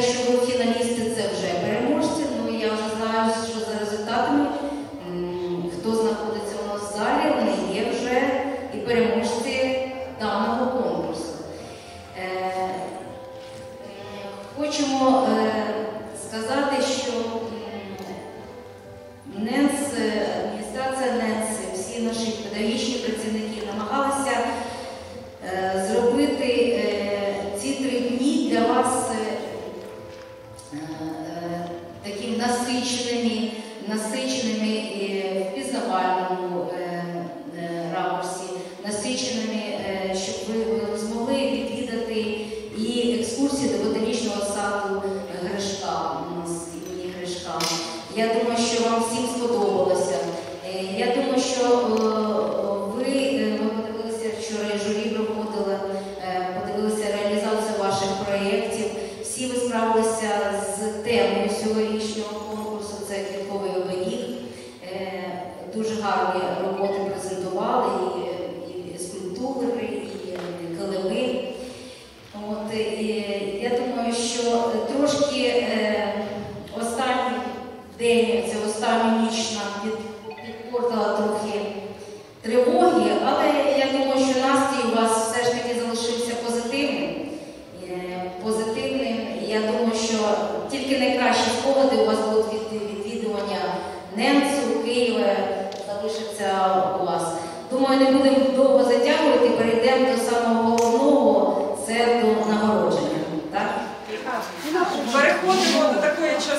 те, що ви фіналісти, це вже переможці. Ну я вже знаю, що за результатами, хто знаходиться у нас в залі, вони є вже і переможці даного конкурсу. Е, Хочемо е, сказати, що е, адміністрація НЕНС, всі наші педагогічні працівники намагалися е, зробити ці три дні для вас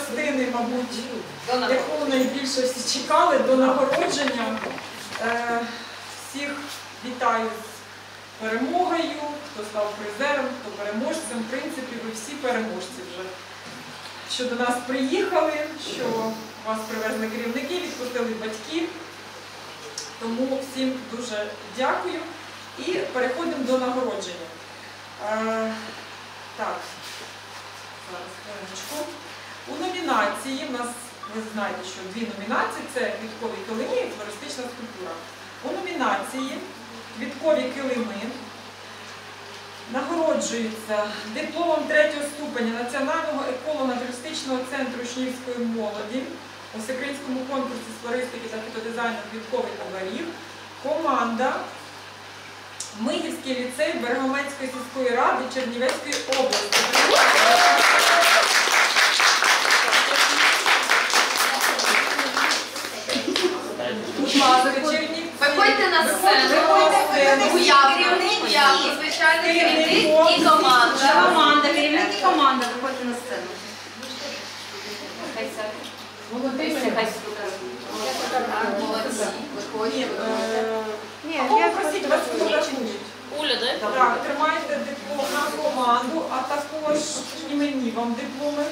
частини, мабуть, яку найбільше всі чекали, до нагородження. Е, Всіх вітаю з перемогою, хто став призером, хто переможцем. В принципі, ви всі переможці вже. Що до нас приїхали, що вас привезли керівники, відпустили батьки. Тому всім дуже дякую. І переходимо до нагородження. Е, Так, Зараз, хвилиночку. У номінації в нас, ви знаєте, що дві номінації це квіткові килими і флористична скульптура. У номінації квіткові килими нагороджуються дипломом третього ступеня Національного еколого-туристичного центру учнівської молоді у всеукраїнському конкурсі з флористики та фітодизайну квітковий оберіг. Команда Мигівський ліцей Берегометської сільської ради Чернівецької області. Будь ласка, Чернівці. Виходьте на сцену. Виходьте на сцену. Уявно, звичайно, керівник і команда. Команда, керівник і команда виходить на сцену. Молодці, хай Молодці. Ні, Виходять. е, вас фотографують. Уля, дай Так, тримайте диплом на команду, а також і мені вам дипломи.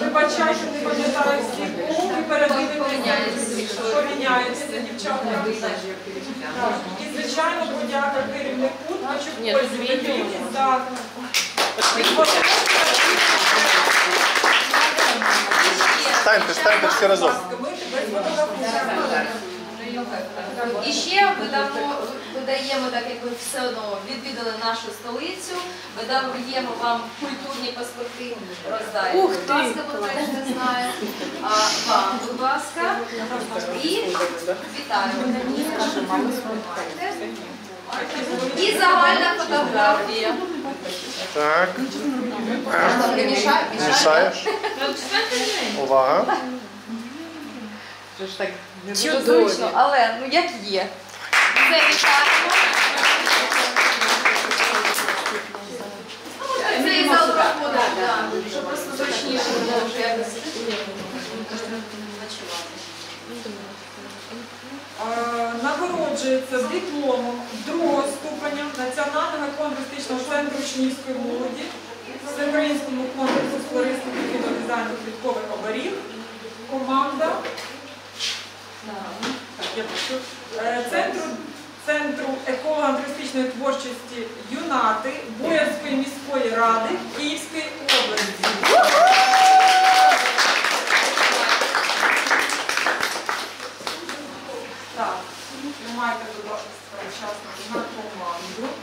Вибачайте, не пам'ятаю всіх кого, ви передивитесь, поміняєтеся, дівчата. І, звичайно, подяка керівнику хочу Петрівні за Станьте, станьте всі разом. Тебе. І ще видамо, видаємо, так як ви все одно відвідали нашу столицю, видаємо вам культурні паспорти, роздаємо. Ух Будь ласка, бо теж не знаю. А вам, будь ласка. І вітаємо. І загальна фотографія. Так, Не мішає? мішаєш. Увага. Чудово, але ну як є. Це вітаємо. Це і зал проходить, так, щоб просто зручніше було вже якось нагороджується дипломом другого ступеня Національного конкурсного центру учнівської молоді Всеукраїнському конкурсу з флористики кінодизайну квіткових оберіг. Команда так, я пишу. Е, центру, центру еколого-антуристичної творчості юнати Боярської міської ради Київської області. Так, тримайте, будь на команду.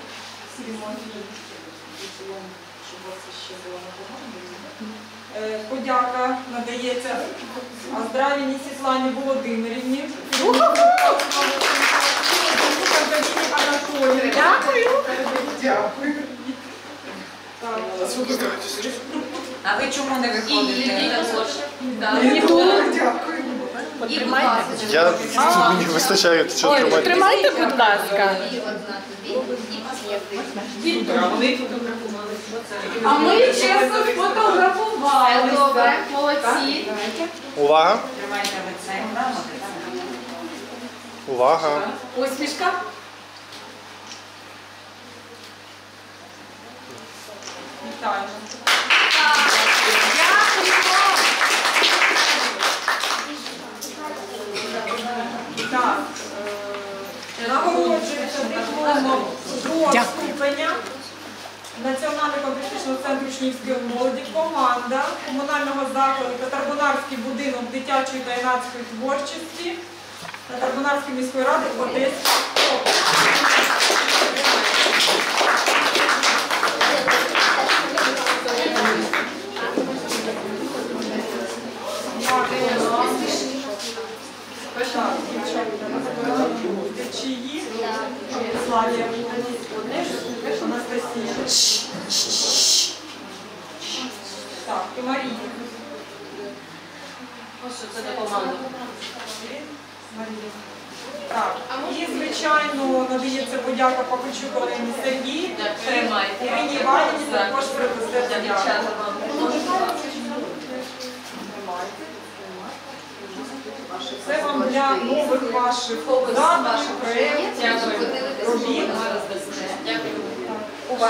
Сімоні, щоб у вас ще було на. Е, Подяка надається Оздравіній Світлані Володимирівні. Дякую. Дякую. А ви чому не виходите? Дякую. І, будь ласка. Я мені вистачає, що тримати. Тримайте, будь ласка. Дві. А ми чесно сфотографувалися. Добре, молодці. Увага! Увага! Посмішка. Вітаємо. Так, нагороджується дипломом другого ступеня Національного конкурсного центру учнівської молоді команда комунального закладу Татарбунарський будинок дитячої та юнацької творчості Татарбунарської міської ради Одеської області. Так, дівчата, Чиї? Славія. Анастасія. Так, і Марія. Це до команди. Марія. Так, і, звичайно, надається подяка Пакучук Олені Сергій, Тримайте. Ірині Іванівні також передасте подяку. Це вам для нових ваших ваших проєктів, Дякую. робіт.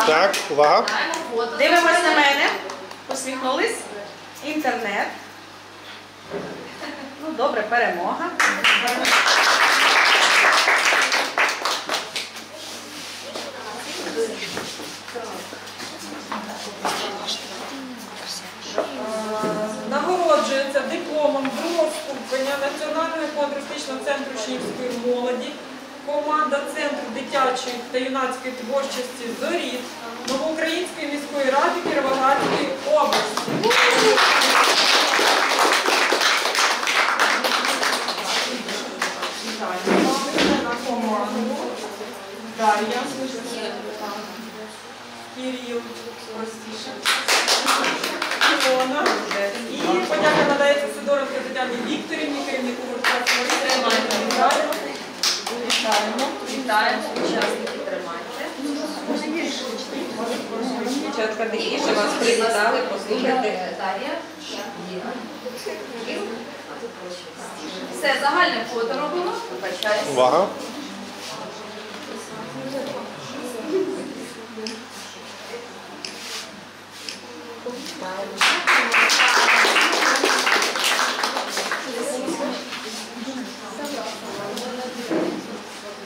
Так, увага! Дивимось на мене. Посміхнулись. Інтернет. Ну, добре, перемога. Е, Нагороджується дипломом другого ступеня Національного контрастичного центру учнівської молоді, команда Центру дитячої та юнацької творчості «Зоріт» Новоукраїнської міської ради Кіровоградської області. Вітаємо на команду. Дар'я. Кирил. Простіше. Ілона. І подяка надається Сидоренко Тетяні Вікторівні, керівнику гуртка «Смолі». Вітаємо. Вітаємо. Вітаємо, учасники тримайте. Дівчатка тихіше вас привітали, послухайте. Все, загальне фото робимо. Увага!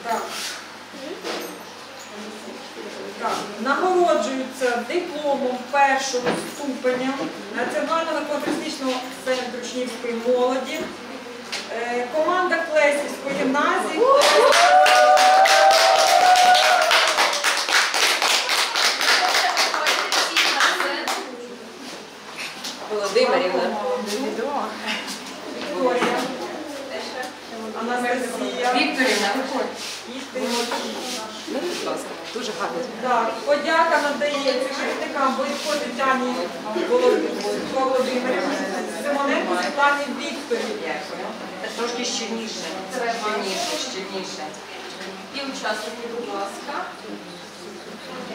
Так. Так. Нагороджуються дипломом першого ступеня Національного конкурсного центру учнівської молоді. Е, Команда Клесівської гімназії. Володимирівна. Вікторія. Анастасія. Вікторівна. І Тимофій. Дуже гарно. Так, подяка надається керівникам Бойко Тетяні Володимирівні, Симоненко Світлані Вікторівні. Трошки щільніше. Щільніше, щільніше. І учасники, будь ласка.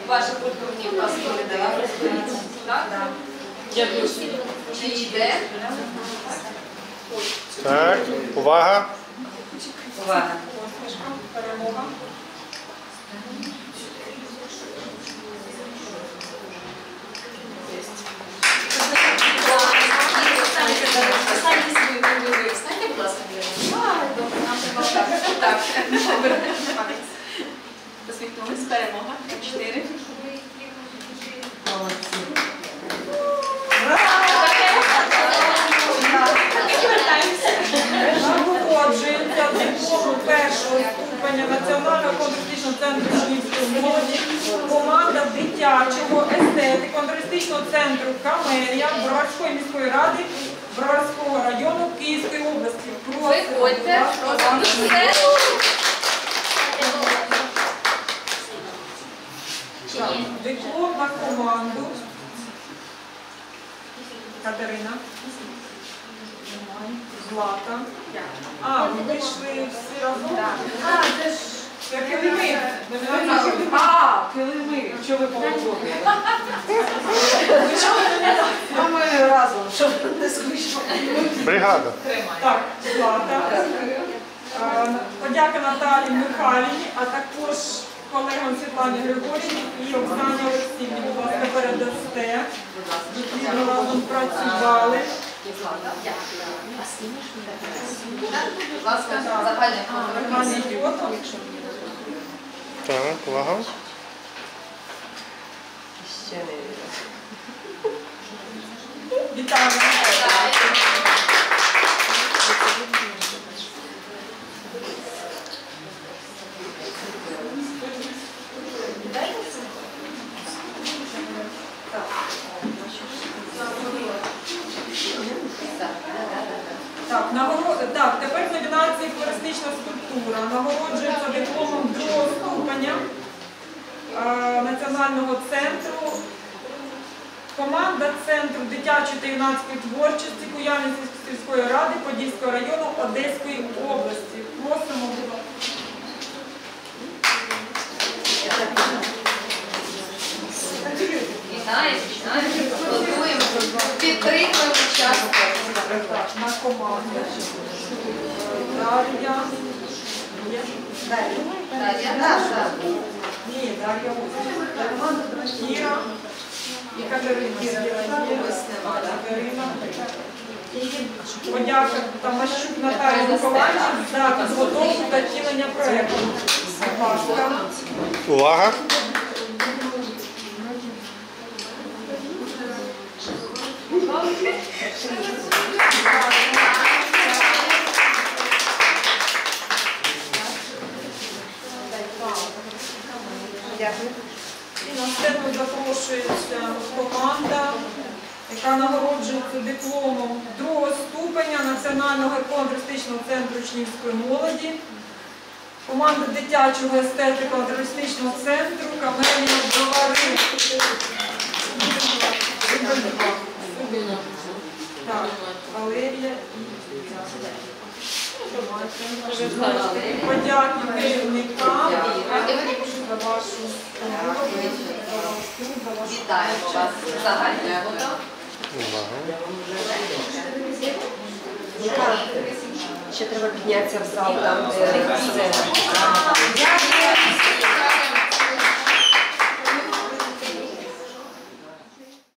Ваші культурні паспорти. Так? Дякую. Чи йде? Так, увага! Увага. Увага. Вибори. Встаньте, будь ласка, Так, добре. Посміхнулись, перемога. Чотири. Нагороджується дипломом першого ступеня Національного контрастичного центру Чернігівської молоді команда дитячого естетико-контрастичного центру Камелія Броварської міської ради Броварського району Київської області. Виходьте, Олена. місце. Диплом на команду. Катерина. Злата. А, ви вийшли всі разом? Це килими. А, килими, що ви половили? А ми разом, щоб не скучно. Бригада. Так, Злата. Е, Подяка Наталії Михайлівні, а також колегам Світлані Григорівні і Оксані Олексіївні. Будь ласка, передасте. Які ми разом працювали. Будь ласка, загальне фото. Нормальний фото. Так, увага. Ще не вірю. Вітаю. Так, нагоро- так, тепер номінації флористична скульптура. Нагороджується дипломом другого ступеня е, Національного центру. Команда Центру дитячої та юнацької творчості Куяльницької сільської ради Подільського району Одеської області. Просимо, ласка. Вітаємо, підтримуємо час. На команду. Дар'я. Дар'я, наша. Ні, Дар'я ось. Так? Катерина. Подяка Тамащук Наталії Миколаївні за підготовку та втілення проєкту. Увага. І на сцену запрошується команда, яка нагороджується дипломом другого ступеня Національного контрастичного центру учнівської молоді. Команда дитячого естетико-туристичного центру Камелія Бровари. Так, Валерія і Подяки керівникам за вашу роботу, Вітаємо вас. Загальне фото. Ще треба піднятися в зал, там де сцена.